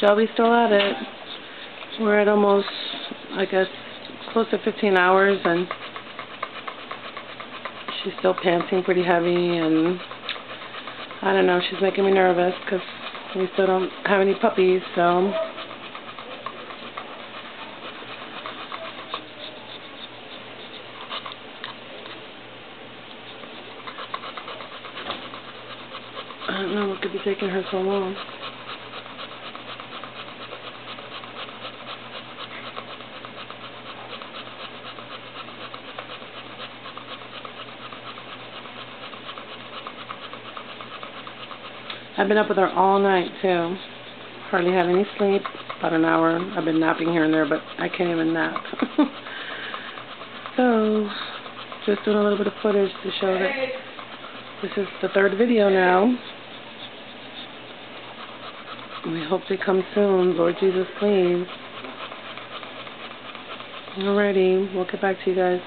Shelby's still at it. We're at almost, I guess, close to 15 hours, and she's still panting pretty heavy, and I don't know, she's making me nervous because we still don't have any puppies, so... I don't know what could be taking her so long. I've been up with her all night, too. Hardly have any sleep. About an hour. I've been napping here and there, but I can't even nap. so, just doing a little bit of footage to show that this is the third video now. We hope they come soon. Lord Jesus, please. Alrighty. We'll get back to you guys.